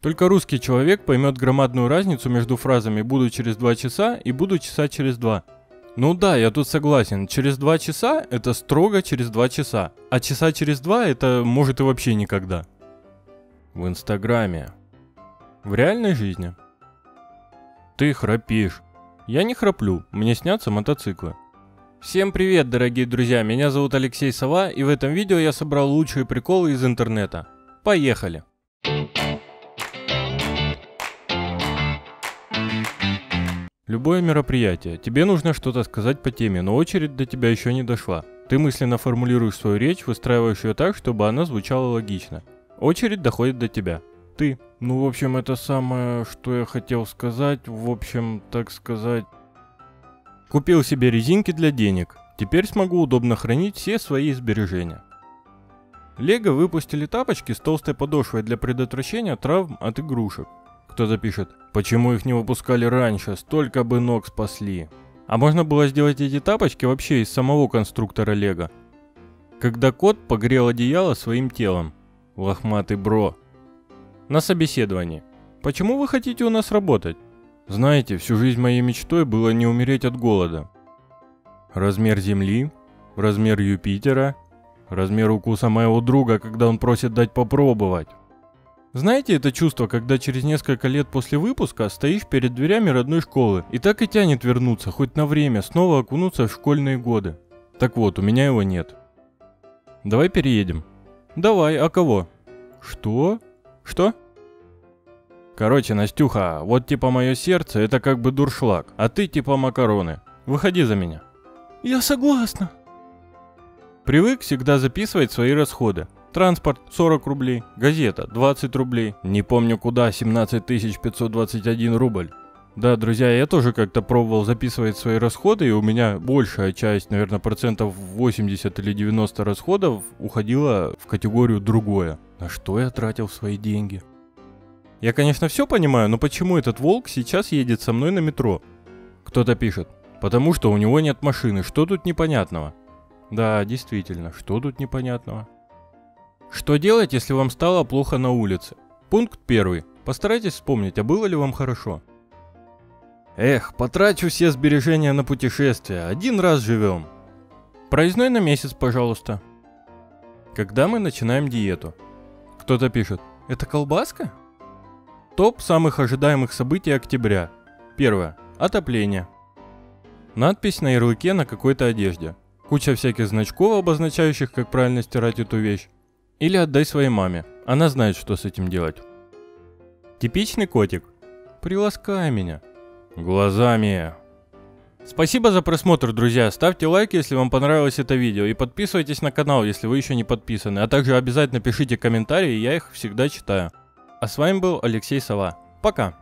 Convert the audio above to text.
Только русский человек поймет громадную разницу между фразами «буду через два часа» и «буду часа через два». Ну да, я тут согласен. Через два часа – это строго через два часа. А часа через два – это может и вообще никогда. В Инстаграме. В реальной жизни. Ты храпишь. Я не храплю, мне снятся мотоциклы. Всем привет, дорогие друзья, меня зовут Алексей Сова, и в этом видео я собрал лучшие приколы из интернета. Поехали! Любое мероприятие. Тебе нужно что-то сказать по теме, но очередь до тебя еще не дошла. Ты мысленно формулируешь свою речь, выстраиваешь ее так, чтобы она звучала логично. Очередь доходит до тебя. Ты. Ну, в общем, это самое, что я хотел сказать. В общем, так сказать... Купил себе резинки для денег. Теперь смогу удобно хранить все свои сбережения. Лего выпустили тапочки с толстой подошвой для предотвращения травм от игрушек. Кто-то пишет, почему их не выпускали раньше, столько бы ног спасли. А можно было сделать эти тапочки вообще из самого конструктора Лего. Когда кот погрел одеяло своим телом. Лохматый бро. На собеседовании. Почему вы хотите у нас работать? Знаете, всю жизнь моей мечтой было не умереть от голода. Размер Земли, размер Юпитера, размер укуса моего друга, когда он просит дать попробовать. Знаете это чувство, когда через несколько лет после выпуска стоишь перед дверями родной школы и так и тянет вернуться, хоть на время, снова окунуться в школьные годы? Так вот, у меня его нет. Давай переедем. Давай, а кого? Что? Что? Короче, Настюха, вот типа мое сердце это как бы дуршлаг, а ты типа макароны. Выходи за меня. Я согласна. Привык всегда записывать свои расходы. Транспорт 40 рублей, газета 20 рублей, не помню куда 17 521 рубль. Да, друзья, я тоже как-то пробовал записывать свои расходы, и у меня большая часть, наверное, процентов 80 или 90 расходов уходила в категорию «другое». На что я тратил свои деньги? Я, конечно, все понимаю, но почему этот волк сейчас едет со мной на метро? Кто-то пишет, потому что у него нет машины, что тут непонятного? Да, действительно, что тут непонятного? Что делать, если вам стало плохо на улице? Пункт первый. Постарайтесь вспомнить, а было ли вам хорошо. Эх, потрачу все сбережения на путешествия, один раз живем. Проездной на месяц, пожалуйста. Когда мы начинаем диету? Кто-то пишет, это колбаска? Топ самых ожидаемых событий октября. Первое. Отопление. Надпись на ярлыке на какой-то одежде. Куча всяких значков, обозначающих, как правильно стирать эту вещь. Или отдай своей маме. Она знает, что с этим делать. Типичный котик. Приласкай меня. Глазами. Спасибо за просмотр, друзья. Ставьте лайк, если вам понравилось это видео. И подписывайтесь на канал, если вы еще не подписаны. А также обязательно пишите комментарии, я их всегда читаю. А с вами был Алексей Сова. Пока.